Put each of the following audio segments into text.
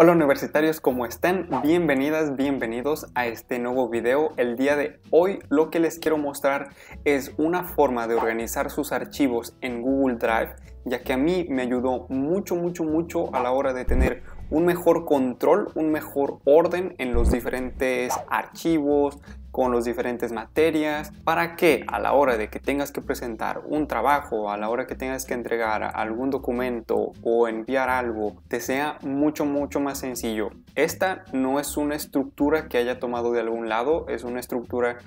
Hola universitarios, ¿cómo están? Bienvenidas, bienvenidos a este nuevo video. El día de hoy lo que les quiero mostrar es una forma de organizar sus archivos en Google Drive, ya que a mí me ayudó mucho, mucho, mucho a la hora de tener un mejor control, un mejor orden en los diferentes archivos, con las diferentes materias, para que a la hora de que tengas que presentar un trabajo, a la hora que tengas que entregar algún documento o enviar algo, te sea mucho, mucho más sencillo. Esta no es una estructura que haya tomado de algún lado, es una estructura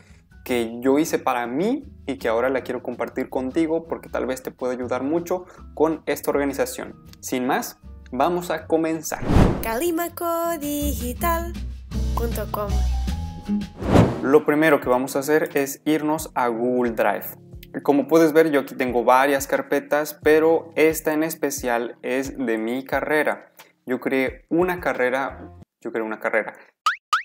que yo hice para mí y que ahora la quiero compartir contigo porque tal vez te pueda ayudar mucho con esta organización. Sin más, vamos a comenzar. Calimacodigital.com Lo primero que vamos a hacer es irnos a Google Drive. Como puedes ver, yo aquí tengo varias carpetas, pero esta en especial es de mi carrera. Yo creé una carrera, yo creé una carrera,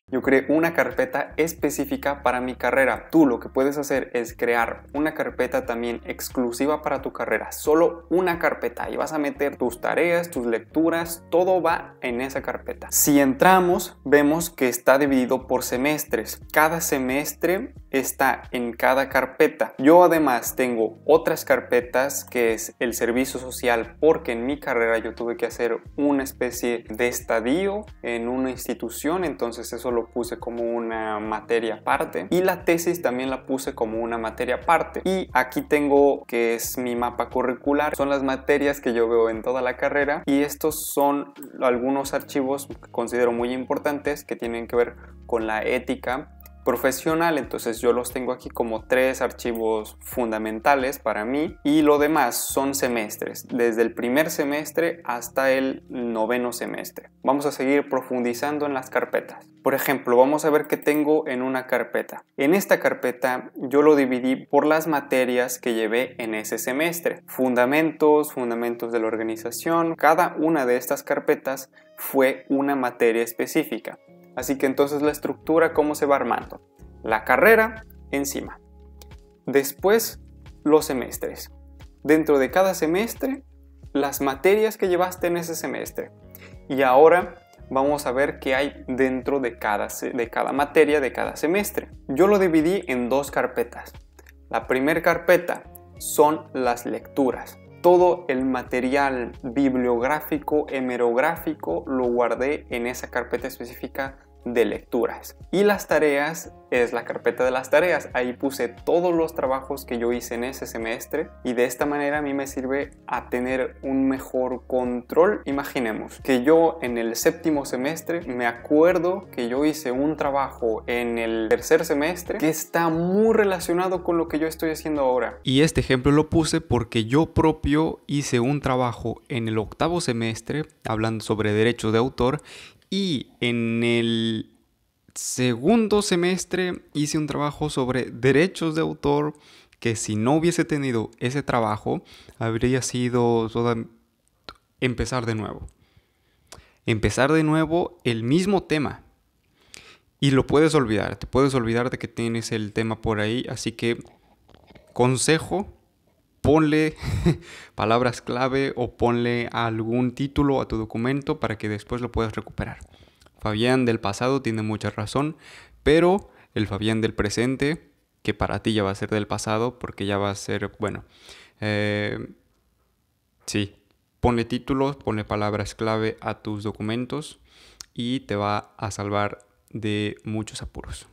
yo creé una carpeta específica para mi carrera. Tú lo que puedes hacer es crear una carpeta también exclusiva para tu carrera. Solo una carpeta y vas a meter tus tareas, tus lecturas, todo va en esa carpeta. Si entramos, vemos que está dividido por semestres. Cada semestre está en cada carpeta. Yo además tengo otras carpetas que es el servicio social porque en mi carrera yo tuve que hacer una especie de estadio en una institución, entonces eso lo puse como una materia aparte y la tesis también la puse como una materia aparte. Y aquí tengo que es mi mapa curricular. Son las materias que yo veo en toda la carrera y estos son algunos archivos que considero muy importantes que tienen que ver con la ética profesional, entonces yo los tengo aquí como tres archivos fundamentales para mí y lo demás son semestres, desde el primer semestre hasta el noveno semestre. Vamos a seguir profundizando en las carpetas. Por ejemplo, vamos a ver qué tengo en una carpeta. En esta carpeta yo lo dividí por las materias que llevé en ese semestre. Fundamentos, fundamentos de la organización, cada una de estas carpetas fue una materia específica. Así que entonces la estructura, ¿cómo se va armando? La carrera encima. Después, los semestres. Dentro de cada semestre, las materias que llevaste en ese semestre. Y ahora vamos a ver qué hay dentro de cada, de cada materia de cada semestre. Yo lo dividí en dos carpetas. La primera carpeta son las lecturas todo el material bibliográfico, hemerográfico, lo guardé en esa carpeta específica de lecturas. Y las tareas es la carpeta de las tareas. Ahí puse todos los trabajos que yo hice en ese semestre y de esta manera a mí me sirve a tener un mejor control. Imaginemos que yo en el séptimo semestre me acuerdo que yo hice un trabajo en el tercer semestre que está muy relacionado con lo que yo estoy haciendo ahora. Y este ejemplo lo puse porque yo propio hice un trabajo en el octavo semestre hablando sobre derechos de autor y en el segundo semestre hice un trabajo sobre derechos de autor que si no hubiese tenido ese trabajo habría sido empezar de nuevo. Empezar de nuevo el mismo tema. Y lo puedes olvidar, te puedes olvidar de que tienes el tema por ahí, así que consejo, ponle palabras clave o ponle algún título a tu documento para que después lo puedas recuperar. Fabián del pasado tiene mucha razón, pero el Fabián del presente, que para ti ya va a ser del pasado, porque ya va a ser, bueno, eh, sí, ponle títulos, ponle palabras clave a tus documentos y te va a salvar de muchos apuros.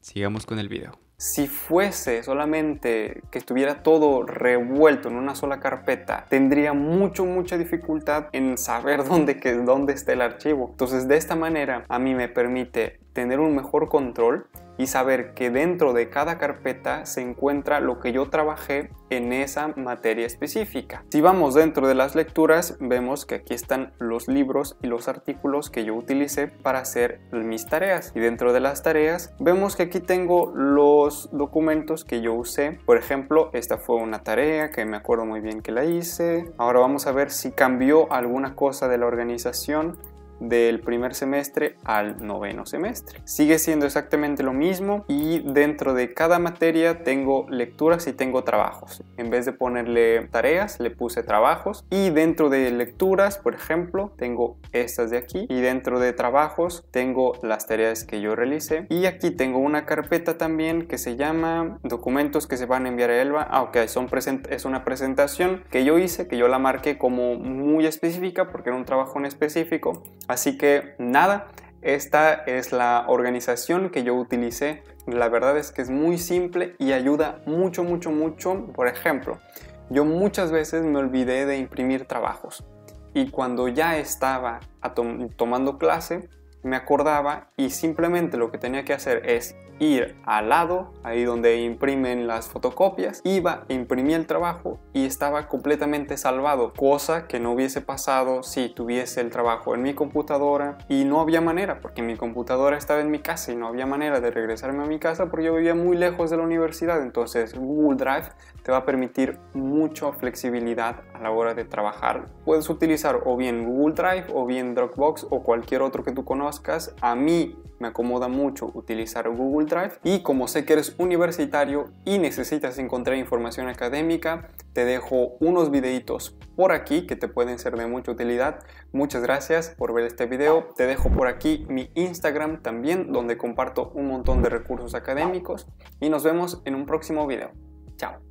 Sigamos con el video. Si fuese solamente que estuviera todo revuelto en una sola carpeta, tendría mucho, mucha dificultad en saber dónde, dónde está el archivo. Entonces, de esta manera, a mí me permite tener un mejor control y saber que dentro de cada carpeta se encuentra lo que yo trabajé en esa materia específica. Si vamos dentro de las lecturas, vemos que aquí están los libros y los artículos que yo utilicé para hacer mis tareas. Y dentro de las tareas, vemos que aquí tengo los documentos que yo usé. Por ejemplo, esta fue una tarea que me acuerdo muy bien que la hice. Ahora vamos a ver si cambió alguna cosa de la organización del primer semestre al noveno semestre. Sigue siendo exactamente lo mismo y dentro de cada materia tengo lecturas y tengo trabajos. En vez de ponerle tareas, le puse trabajos y dentro de lecturas, por ejemplo, tengo estas de aquí y dentro de trabajos tengo las tareas que yo realicé y aquí tengo una carpeta también que se llama documentos que se van a enviar a Elba. Ah, ok, son es una presentación que yo hice, que yo la marqué como muy específica porque era un trabajo en específico Así que nada, esta es la organización que yo utilicé. La verdad es que es muy simple y ayuda mucho, mucho, mucho. Por ejemplo, yo muchas veces me olvidé de imprimir trabajos y cuando ya estaba tomando clase, me acordaba y simplemente lo que tenía que hacer es ir al lado, ahí donde imprimen las fotocopias, iba, imprimía el trabajo y estaba completamente salvado, cosa que no hubiese pasado si tuviese el trabajo en mi computadora y no había manera, porque mi computadora estaba en mi casa y no había manera de regresarme a mi casa porque yo vivía muy lejos de la universidad, entonces Google Drive te va a permitir mucha flexibilidad a la hora de trabajar. Puedes utilizar o bien Google Drive o bien Dropbox o cualquier otro que tú conozcas. A mí me acomoda mucho utilizar Google Y como sé que eres universitario y necesitas encontrar información académica, te dejo unos videitos por aquí que te pueden ser de mucha utilidad. Muchas gracias por ver este video. Te dejo por aquí mi Instagram también donde comparto un montón de recursos académicos y nos vemos en un próximo video. Chao.